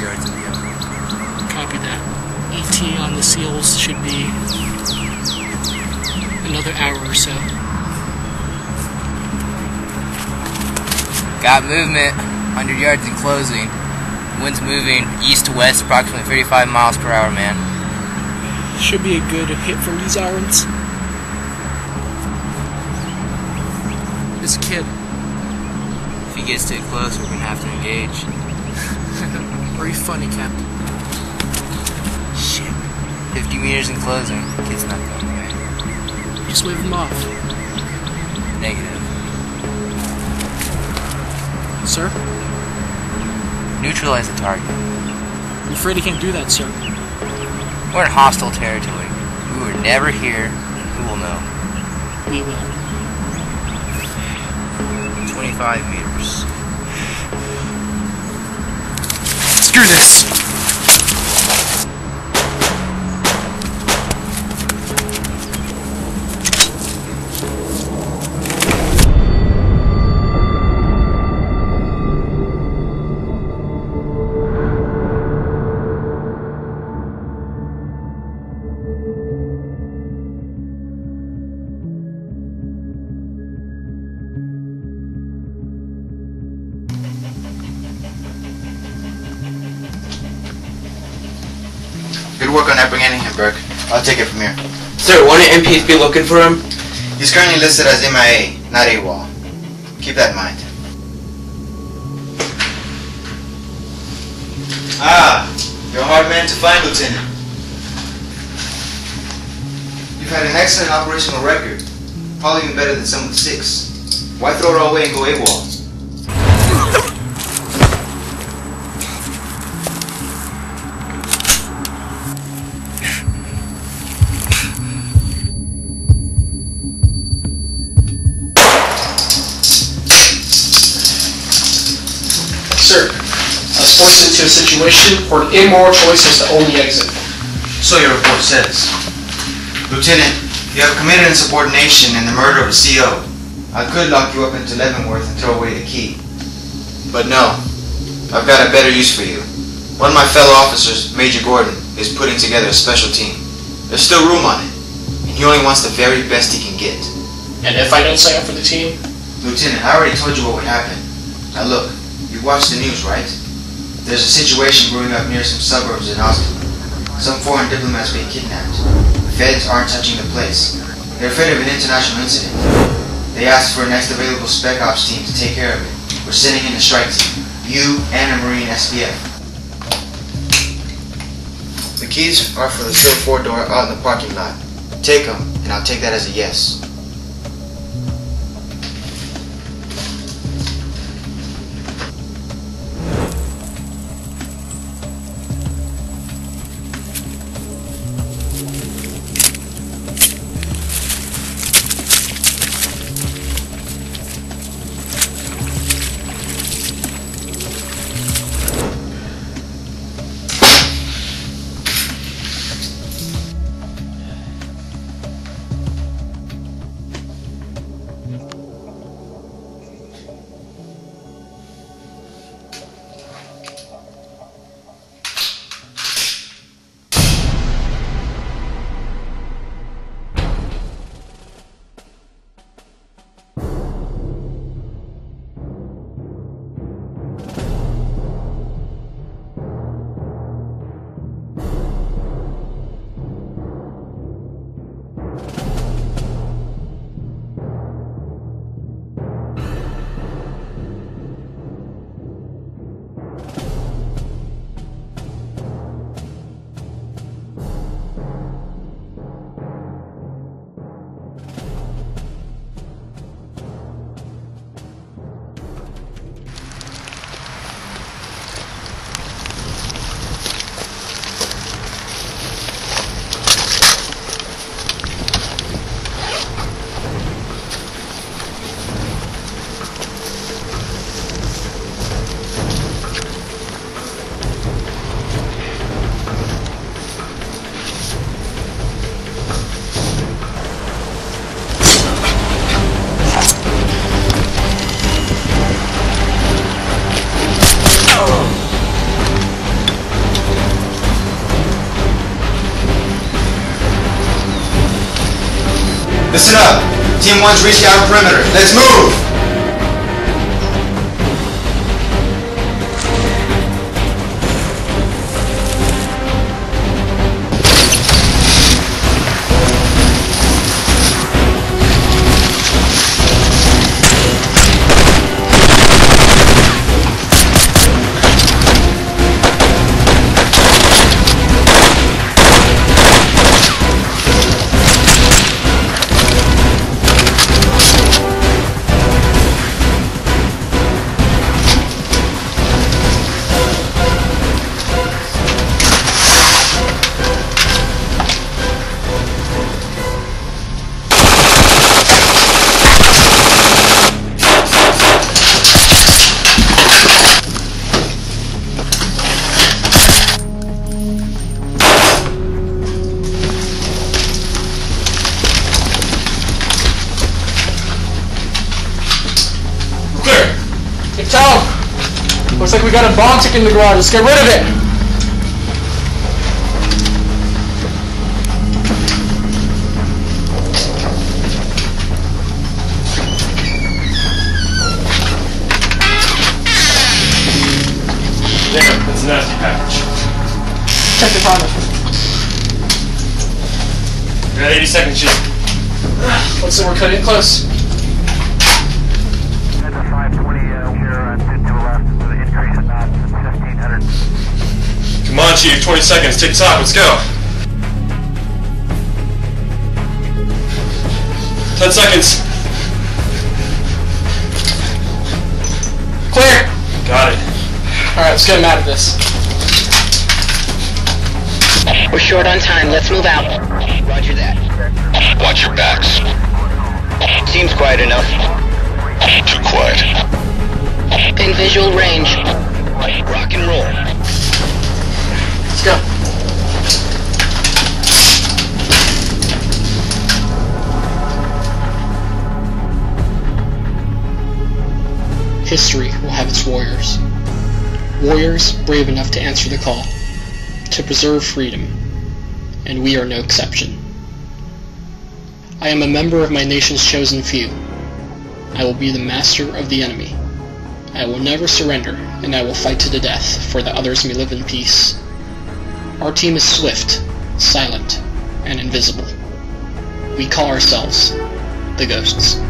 yards in the other. Copy that. ET on the seals should be another hour or so. Got movement. 100 yards in closing. Wind's moving east to west, approximately 35 miles per hour, man. Should be a good hit for these irons. This kid. If he gets too close, we're gonna have to engage. Very funny, Captain. Shit. 50 meters in closing. Kid's not going away. Just wave him off. Negative. Sir? Neutralize the target. I'm afraid he can't do that, sir. We're in hostile territory. We were never here. Who will know? We will. 25 meters. Screw this! Good work on apprehending him, Burke. I'll take it from here. Sir, wouldn't MPs be looking for him? He's currently listed as MIA, not AWOL. Keep that in mind. Ah, you're a hard man to find, Lieutenant. You've had an excellent operational record. Probably even better than some of the six. Why throw it all away and go AWOL? Into a situation where an immoral choice is the only exit. So your report says. Lieutenant, you have committed insubordination in the murder of a CO. I could lock you up into Leavenworth and throw away the key. But no, I've got a better use for you. One of my fellow officers, Major Gordon, is putting together a special team. There's still room on it, and he only wants the very best he can get. And if I don't sign up for the team, Lieutenant, I already told you what would happen. Now look, you watched the news, right? There's a situation brewing up near some suburbs in Austin. Some foreign diplomats being kidnapped. The feds aren't touching the place. They're afraid of an international incident. They asked for a next available spec ops team to take care of it. We're sending in a strike team. You and a Marine SPF. The keys are for the silver four door out in the parking lot. Take them, and I'll take that as a yes. Listen up. Team 1's reached the outer perimeter. Let's move! Looks like we got a bomb tick in the garage. Let's get rid of it. There, that's a nasty package. Check the timer. We got 80 seconds, Chief. Looks like we're cutting it close. Come on, Chief. 20 seconds. Tick tock. Let's go. 10 seconds. Clear. Got it. All right, let's get him out of this. We're short on time. Let's move out. Roger that. Watch your backs. Seems quiet enough. Too quiet. In visual range. Rock and roll. Let's go. History will have its warriors. Warriors brave enough to answer the call, to preserve freedom, and we are no exception. I am a member of my nation's chosen few. I will be the master of the enemy. I will never surrender, and I will fight to the death, for the others may live in peace. Our team is swift, silent, and invisible. We call ourselves the Ghosts.